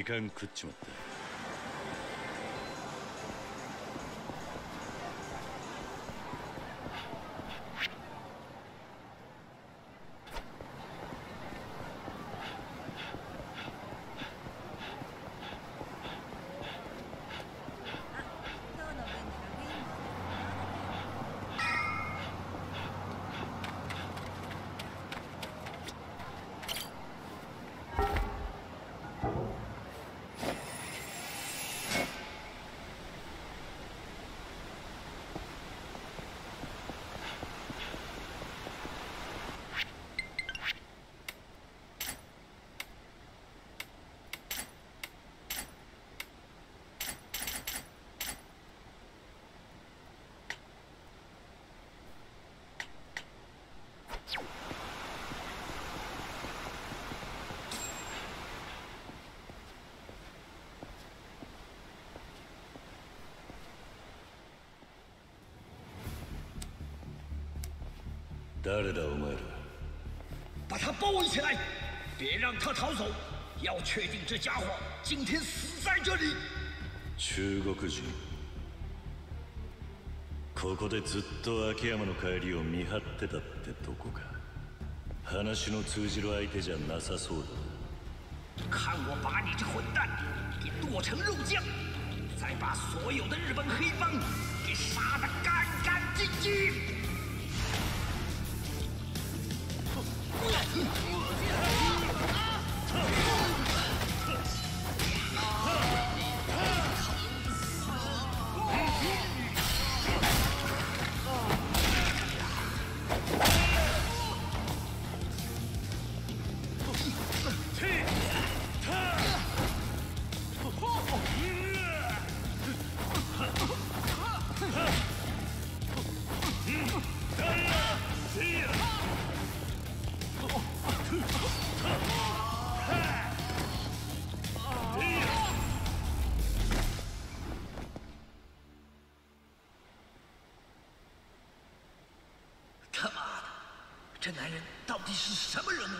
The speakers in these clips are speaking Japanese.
時間食っちまった。誰だお前ら？把他包围起来，别让他逃走。要确定这家伙今天死在这里。中国人ここでずっと秋山の帰りを見張ってたってとこか話の通じる相手じゃなさそうだ看我把你这混蛋给剁成肉酱，再把所有的日本黑帮给杀得干干净净。Let's go. 这男人到底是什么人物？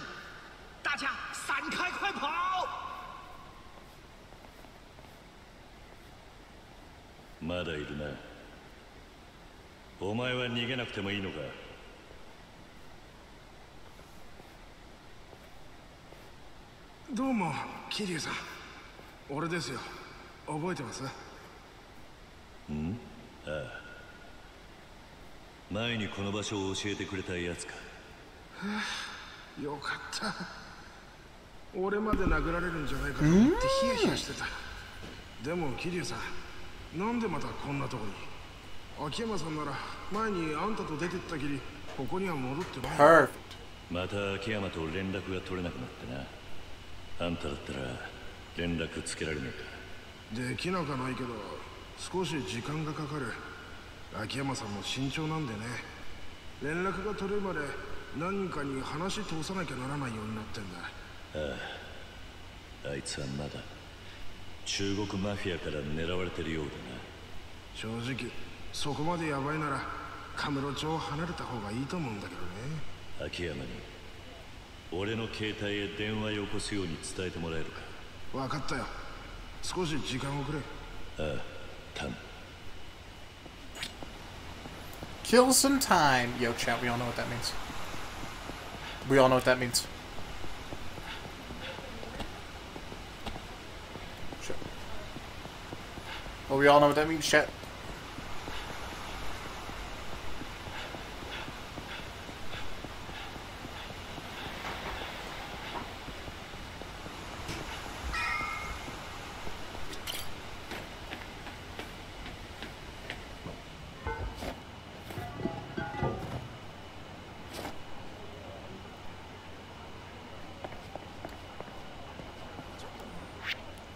大家散开，快跑！まだいるな。お前は逃げなくてもいいのか？どうも桐生さん。俺ですよ。覚えてます？ん？ああ。前にこの場所を教えてくれたやつか よかった。俺まで殴られるんじゃないかと思ってヒヤヒヤしてた。でも桐生さんなんでまたこんなとこに？秋山さんなら前にあんたと出てったきりここには戻ってない.また秋山と連絡が取れなくなってな。あんただったら連絡つけられねえか。できなかないけど少し時間がかかる。秋山さんも慎重なんでね。連絡が取れるまで何人かに話通さなきゃならないようになってんだ。あいつはまだ中国マフィアから狙われてるようだ正直そこまでヤバいならカムロ町を離れた方がいいと思うんだけどね。な秋山に俺の携帯へ電話よこすように伝えてもらえるか？分かったよ。少し時間をくれ。ああ頼む。Kill some time. Yo, chat, we all know what that means. We all know what that means. Shit. Well, we all know what that means.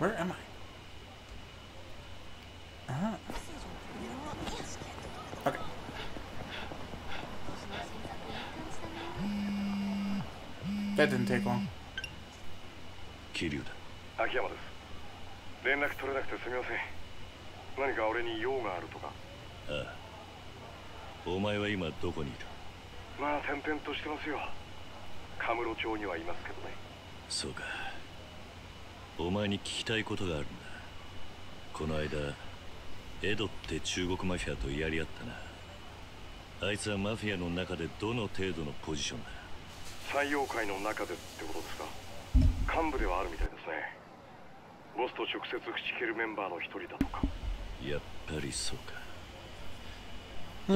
Where am I? Uh-huh. Okay. That didn't take long. 桐生だ秋山です。連絡取れなくてすみません。何か俺に用があるとか。ああ。お前は今どこにいる？まあ転々としてますよ。カムロ町にはいますけどね。そうかお前に聞きたいことがあるんだ。この間エドって中国マフィアとやり合ったな。あいつはマフィアの中でどの程度のポジションだ？採用会の中でってことですか？幹部ではあるみたいですね。ボスと直接口聞けるメンバーの一人だとか。やっぱりそうか。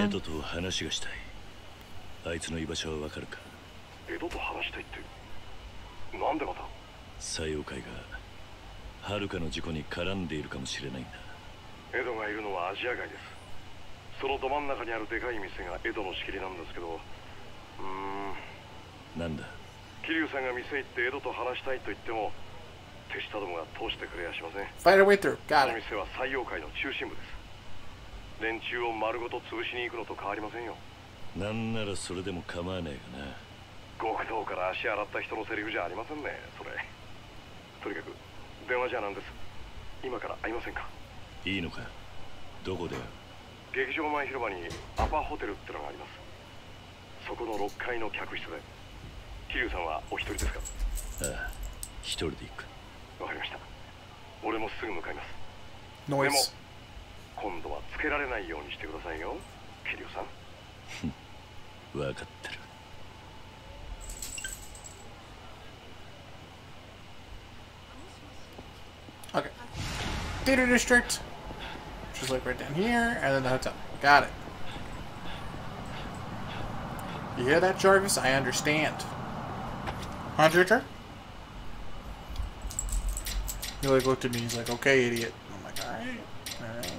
エドと話がしたい。あいつの居場所はわかるか？江戸と話したいって。なんでまた？採用会がはるかの事故に絡んでいるかもしれないんだ江戸がいるのはアジア街です。そのど真ん中にあるでかい店が江戸の仕切りなんですけど。うーん。なんだ？桐生さんが店行って江戸と話したいと言っても手下どもが通してくれやしません。Fight our way through. こ Got の it. 店は採用会の中心部です。連中を丸ごと潰しに行くのと変わりませんよ。なんならそれでも構わねえがな。極道から足洗った人のセリフじゃありませんねそれ。とにかく電話じゃなんです。今から会いませんか？いいのか？どこで？劇場前広場にアパホテルってのがあります。そこの6階の客室で桐生さんはお一人ですか？ああ一人で行く。わかりました。俺もすぐ向かいます。Noise. 今度はつけられないようにしてくださいよ桐生さん。分かってる Theater district. Which is like right down here, and then the hotel. Got it. You hear that, Jarvis? I understand. Huh, Richard? He like looked at me. He's like, "Okay, idiot." I'm like, "All right,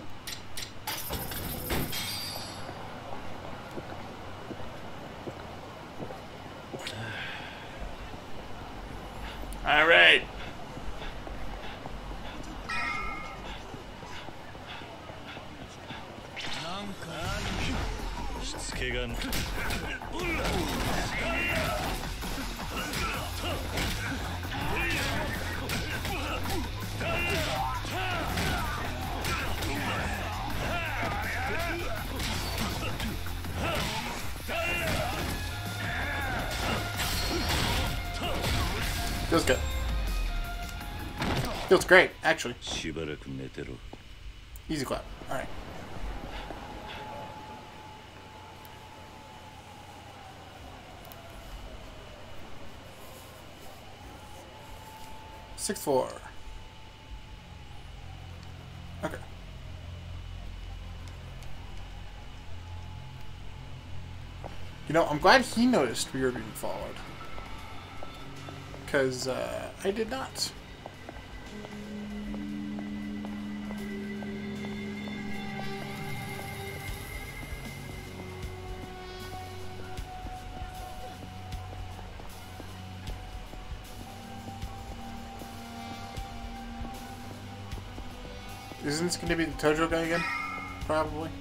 Feels great, actually. Easy clap. Alright. Six four. Okay. You know, I'm glad he noticed we were being followed. Because uh, I did not. This going to be the Tojo guy again? Probably.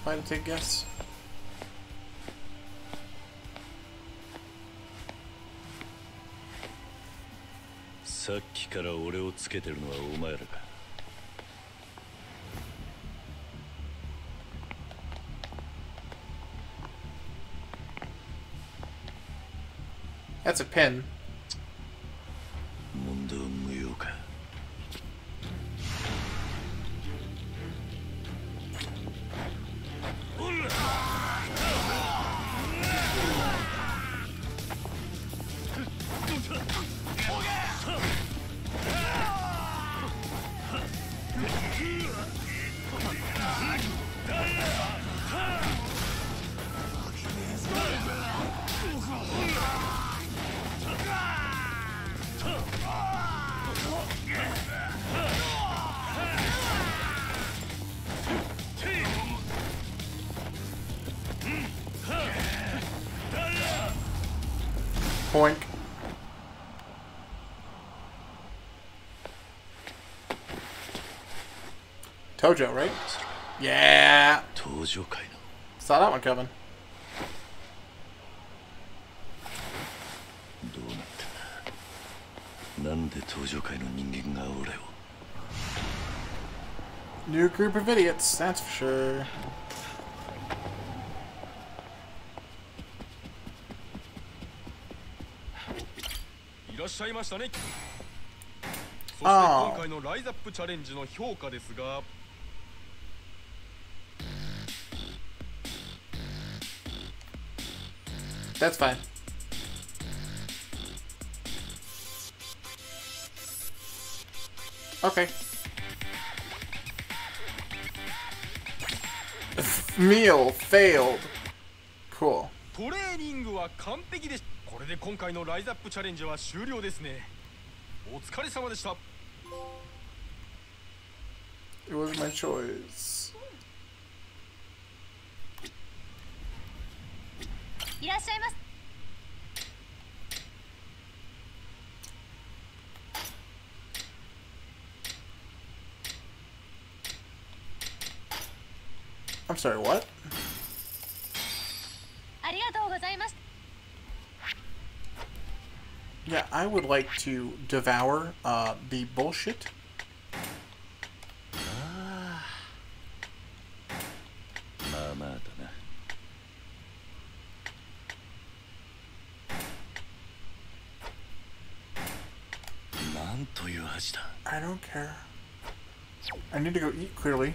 If I had to take a guess. さっきから俺をつけてるのはお前らか That's a pin. Poink. Tojo, right? Yeah. Tojo Saw that one coming. New group of idiots, that's for sure. っしゃいましたねそしてあー今回のライズアップチャレンジの評価ですが That's fine. Okay. Meal failed. Cool. トレーニングは完璧でしこれで今回のライズアップチャレンジは終了ですねお疲れ様でした It was my choice. いらっしゃいませ I'm sorry, what? ありがとうございます Yeah, I would like to devour uh, the bullshit. まあまあだななんという味だ I don't care. I need to go eat clearly.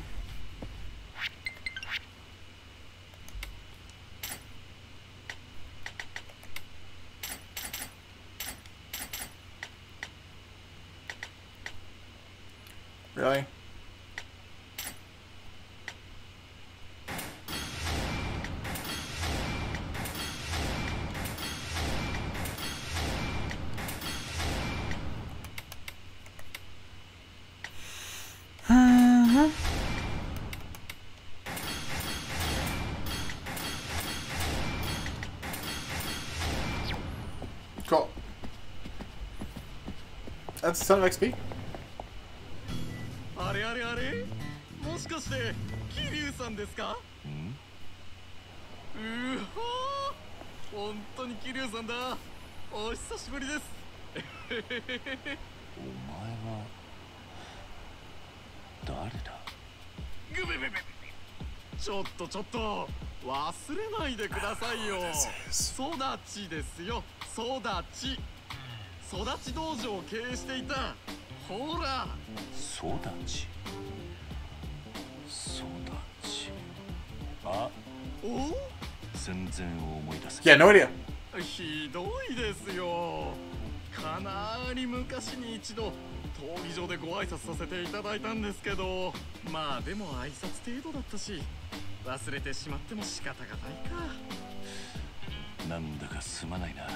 That's a ton of XP. あれあれあれもしかして桐生さんですか？うーほー。本当に桐生さんだ。お久しぶりです。お前は誰だ？ぐべべべべちょっとちょっと忘れないでくださいよ。育ちですよ。育ち育ち道場を経営していた。ほら。育ち？育ち？あ。お？全然思い出せ Yeah, no idea. ひどいですよ。かなり昔に一度闘技場でご挨拶させていただいたんですけど。まあでも挨拶程度だったし忘れてしまっても仕方がないか。なんだかすまないな。い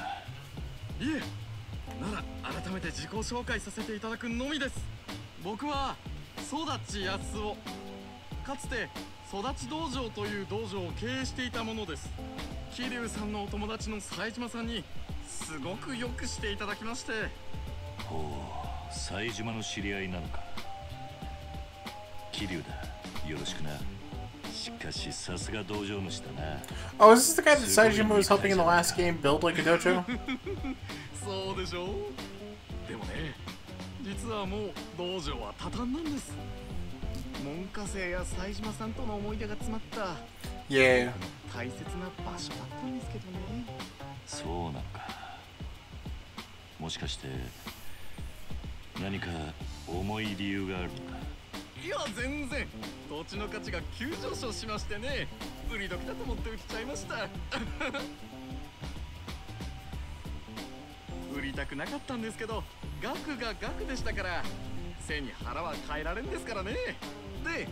えなら改めて自己紹介させていただくのみです。僕は育ち安夫かつて育ち道場という道場を経営していたものです。桐生さんのお友達の冴島さんにすごくよくしていただきまして。ほう冴島の知り合いなのか。桐生だ。よろしくな。Oh, is this the guy that Saijima was helping in the last game build like a dojo? そうでしょう。でもね実はもう道場は多々なんです。門下生や冴島さんとの思い出が詰まった。Yeah. 大切な場所だったんですけどね。そうなのか。もしかして何か重い理由があるのか？いや全然。土地の価値が急上昇しましてね。売り時だと思って売っちゃいました。売りたくなかったんですけど額が額でしたから背に腹は変えられんですからね。で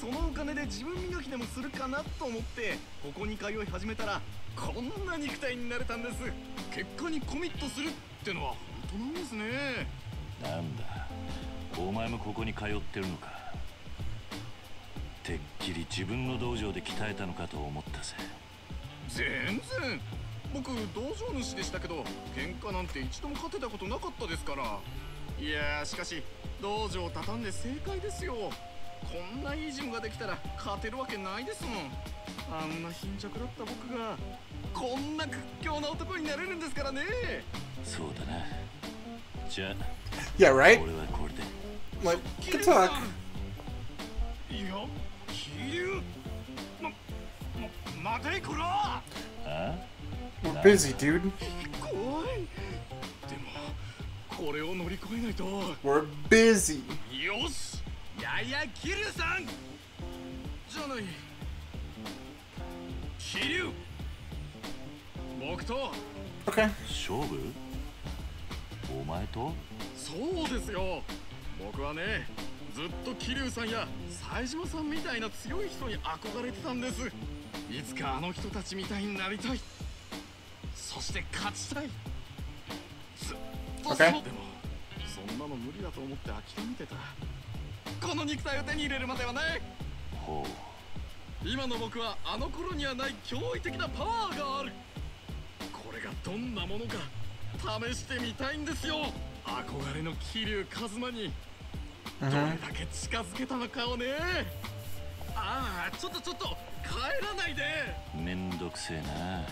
そのお金で自分磨きでもするかなと思ってここに通い始めたらこんな肉体になれたんです。結果にコミットするってのは本当なんですね。なんだ。お前もここに通ってるのか。てっきり自分の道場で鍛えたのかと思ったぜ。全然。僕道場主でしたけど喧嘩なんて一度も勝てたことなかったですから。いやーしかし道場を畳んで正解ですよ。こんないいジムができたら勝てるわけないですもん。あんな貧弱だった僕がこんな屈強な男になれるんですからね。そうだな。じゃあ Yeah, right? 俺はこれで。Like, 桐 good talk. We're busy, dude. 怖いでもこれを乗り越えないと We're busy. よしやいや桐生さんじゃない桐生僕と Okay. 勝負お前とそうですよ僕はねずっと桐生さんや冴島さんみたいな強い人に憧れてたんですいつかあの人たちみたいになりたい。そして勝ちたい。ずっとそう Okay. でもそんなの無理だと思って諦めてた。この肉体を手に入れるまではねほ今の僕はあの頃にはない驚異的なパワーがある。これがどんなものか試してみたいんですよ。憧れの桐生一馬に。どれだけ近づけたのかをねああちょっとちょっと帰らないでうめんどくせえな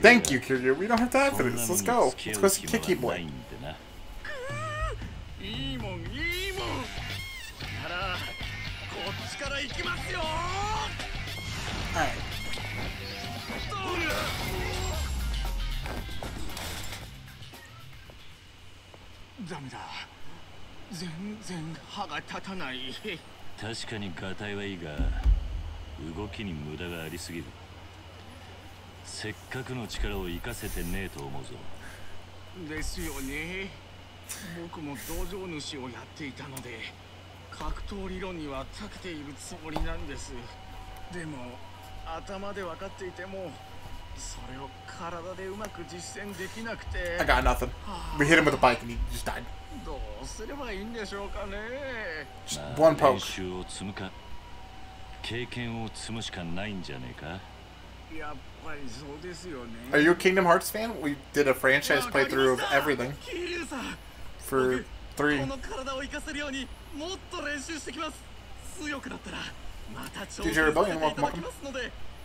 Thank you, Kiryu. We don't have time そ for this. も Let's ん go. Let's 合 go う see 暇 Kiki Boy. いいいもんいいもんならこっちから行きますよ Alright. ダメだ全然歯が立たない確かにガタイはいいが動きに無駄がありすぎる。せっかくの力を生かせてねえと思うぞ。ですよね。僕も道場主をやっていたので格闘理論には長けているつもりなんです。でも頭で分かっていても それを体でうまく実践できなくて I got nothing. We hit him with a bike and he just died. どうすればいいんでしょうかねま one あ poke 練習を積むか経験を積むしかないんじゃねえかやっぱりそうですよね Are you a Kingdom Hearts fan? We did a franchise わかりま playthrough of した everything 桐生さん for 僕 three. この体を生かせるようにもっと練習してきます強くなったらまた挑戦 DJ させて Rebellion, い welcome, ただきますので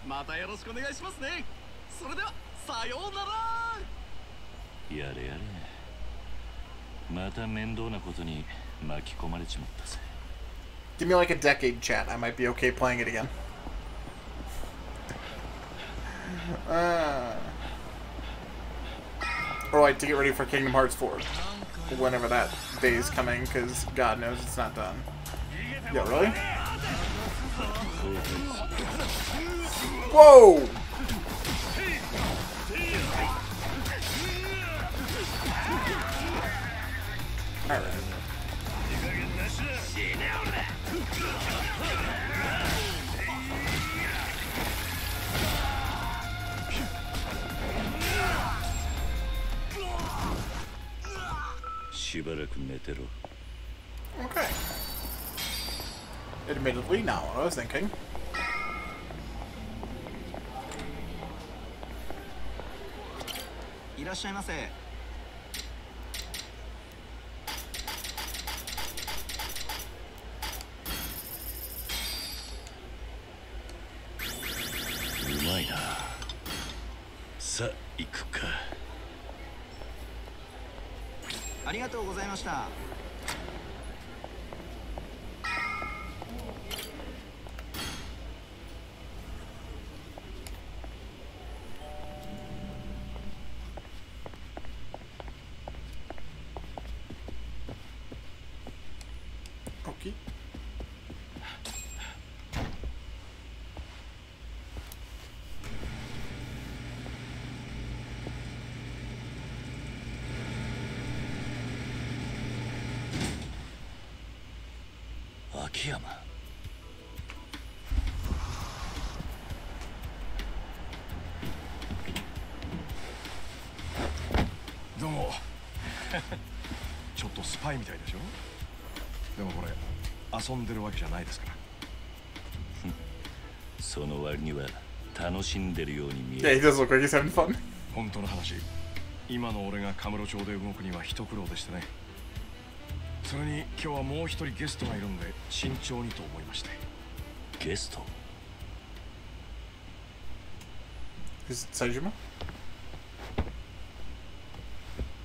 いうことでまたよろしくお願いしますねそれではさようならやれやれまた面倒なことに巻き込まれちまったぜ Give me like a decade, chat. I might be okay playing it again. Uh, or like to get ready for Kingdom Hearts 4. Whenever that day is coming, because God knows it's not done. Yeah, really? Whoa! Alright. Okay. Admittedly, not what I was thinking. いらっしゃいませうまいなさあ行くかありがとうございましたオッケー秋山。どうも。ちょっとスパイみたいでしょ？でもこれ遊んでるわけじゃないですから。その割には楽しんでるように見 Yeah, える。like fun. 本当の話。今の俺がカムロ町で動くには一苦労でしてね。それに今日はもう一人ゲストがいるんで慎重にと思いまして。ゲスト?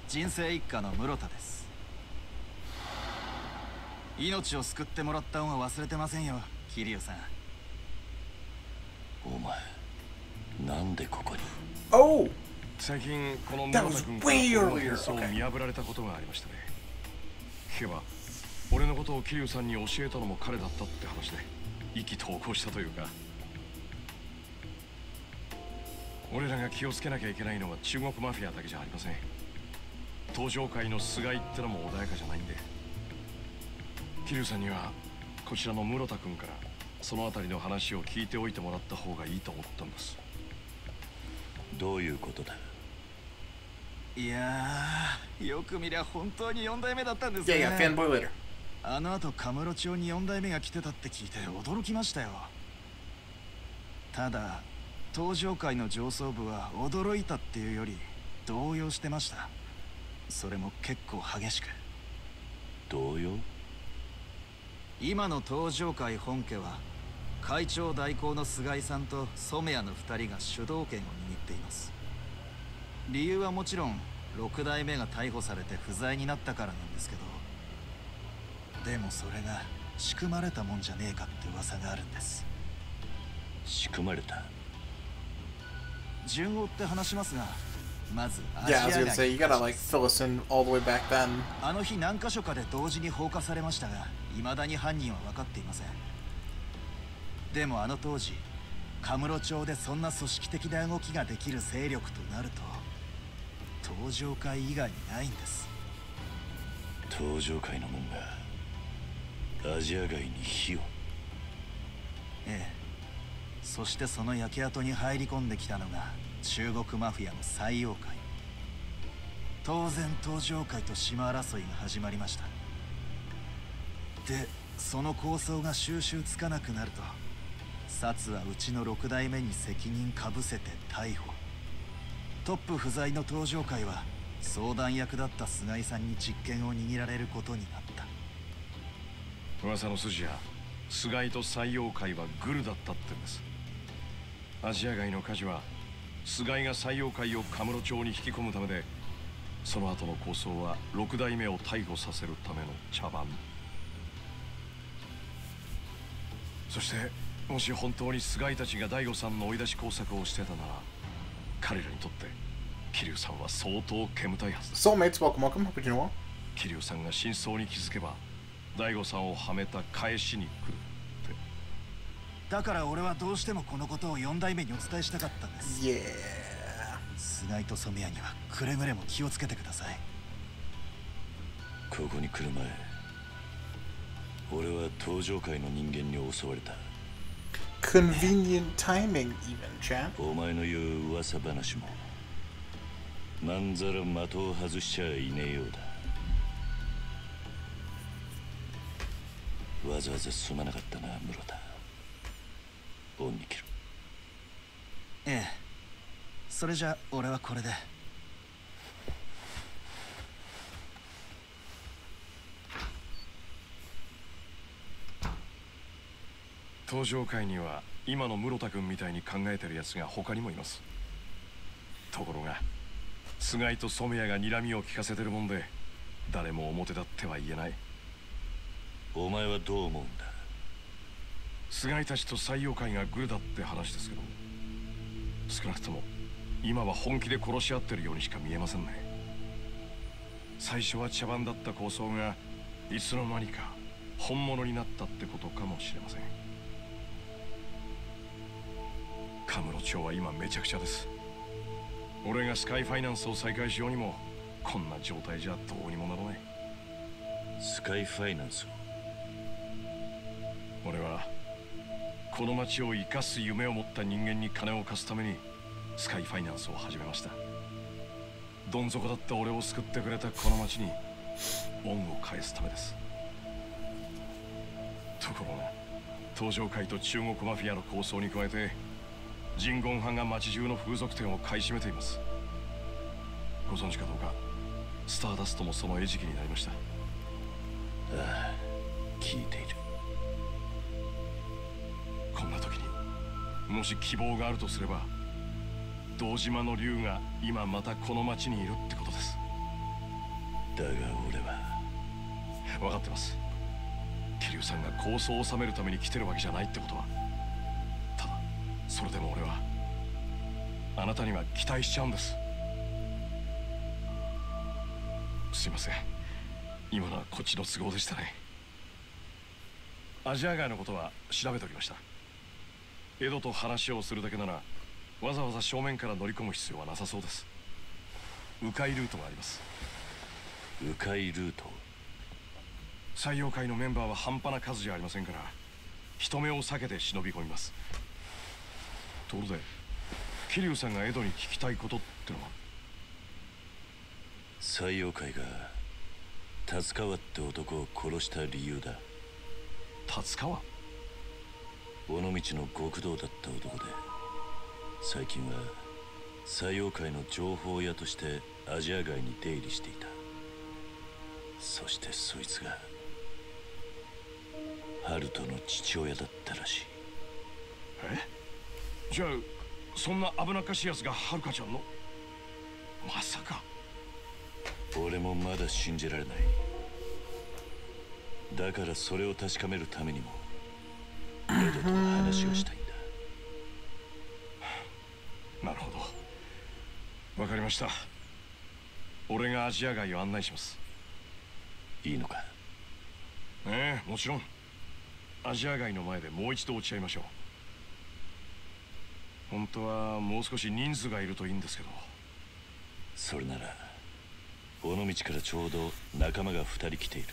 人生一家の室田です命を救ってもらった恩は忘れてませんよ桐生さんお前なんでここに？Oh! 最近この was 田君から way 俺の earlier. 変装を.見破られたことがありましたね聞けば俺のことを桐生さんに教えたのも彼だったって話で意気投合したというか俺らが気をつけなきゃいけないのは中国マフィアだけじゃありません登場界の菅井ってのも穏やかじゃないんで桐生さんにはこちらの室田君からその辺りの話を聞いておいてもらった方がいいと思ったんです。どういうことだ？いやーよく見りゃ本当に4代目だったんですね。yeah, fanboy later. あの後カムロ町に4代目が来てたって聞いて驚きましたよ。ただ登場界の上層部は驚いたっていうより動揺してました。それも結構激しく。動揺？今の登場界本家は会長代行の菅井さんと染谷の2人が主導権を握っています。理由はもちろん6代目が逮捕されて不在になったからなんですけどでもそれが仕組まれたもんじゃねえかって噂があるんです。仕組まれた？順を追って話しますがまずアジ Yeah, I ア was gonna 街 say, you gotta, like, fill us in all the way back then. あの日何箇所かで同時に放火されましたが未だに犯人は分かっていません。でもあの当時カムロ町でそんな組織的な動きができる勢力となると登場会以外にないんです。登場界のもんがアジア街に火を。ええ。そしてその焼け跡に入り込んできたのが中国マフィアの採用会当然登場会と島争いが始まりましたでその構想が収拾つかなくなると薩はうちの6代目に責任かぶせて逮捕。トップ不在の登場会は相談役だった菅井さんに実権を握られることになった。噂の筋や菅井と採用会はグルだったってんです。アジア街の火事は菅井が採用会をカムロ町に引き込むためでその後の構想は6代目を逮捕させるための茶番。そしてもし本当に菅井たちが大悟さんの追い出し工作をしてたなら彼らにとって桐生さんは相当煙たいはず Soulmates, welcome, welcome. Hope you're doing well. 桐生さんが真相に気づけば大悟さんをはめた返しに来るってだから俺はどうしてもこのことを4代目にお伝えしたかったんです Yeah. 菅井と染谷にはくれぐれも気をつけてくださいここに来る前俺は登場界の人間に襲われた。Convenient timing, even, chat. お前の言う噂話もまんざら的を外しちゃいねえようだ。わざわざすまなかったな室田。恩に切る。ええ。それじゃ俺はこれで登場界には今の室田君みたいに考えてるやつが他にもいます。ところが菅井と染谷が睨みを利かせてるもんで誰も表立っては言えない。お前はどう思うんだ？菅井たちと採用会がグルだって話ですけど少なくとも今は本気で殺し合ってるようにしか見えませんね。最初は茶番だった構想がいつの間にか本物になったってことかもしれませんカムロ町は今めちゃくちゃです。俺がスカイファイナンスを再開しようにもこんな状態じゃどうにもならない。スカイファイナンスを？俺はこの町を生かす夢を持った人間に金を貸すためにスカイファイナンスを始めました。どん底だった俺を救ってくれたこの町に恩を返すためです。ところが登場界と中国マフィアの構想に加えてジンゴン派が町中の風俗店を買い占めています。ご存知かどうか。スターダストもその餌食になりました。聞いている。こんな時にもし希望があるとすれば堂島の竜が今またこの町にいるってことです。だが俺は。分かってます。桐生さんが構想を収めるために来てるわけじゃないってことはそれでも俺はあなたには期待しちゃうんです。すいません。今のはこっちの都合でしたね。アジア外のことは調べておきました。江戸と話をするだけならわざわざ正面から乗り込む必要はなさそうです。迂回ルートがあります。迂回ルート？採用会のメンバーは半端な数じゃありませんから人目を避けて忍び込みますところで桐生さんが江戸に聞きたいことってのは？採用会が達川って男を殺した理由だ。達川尾道の極道だった男で最近は採用会の情報屋としてアジア外に出入りしていた。そしてそいつがハルトの父親だったらしい。え？じゃあそんな危なっかしいやつがはるかちゃんの？まさか。俺もまだ信じられない。だからそれを確かめるためにもエドと話をしたいんだ。なるほど。わかりました。俺がアジア外を案内します。いいのか？ええもちろん。アジア外の前でもう一度落ち合いましょう本当はもう少し人数がいるといいんですけど。それなら尾道からちょうど仲間が2人来ている。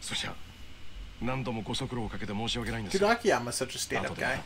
それじゃあ何度もご足労をかけて申し訳ないんです後で guy.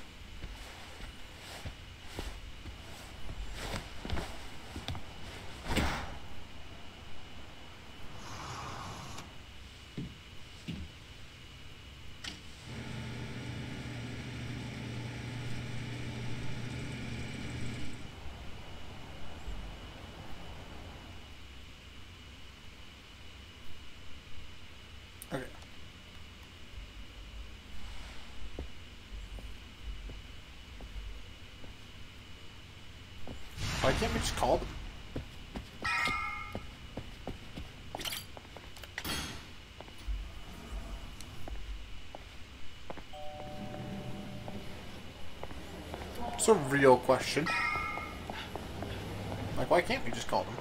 Why can't we just call them? It's a real question. Like, why can't we just call them?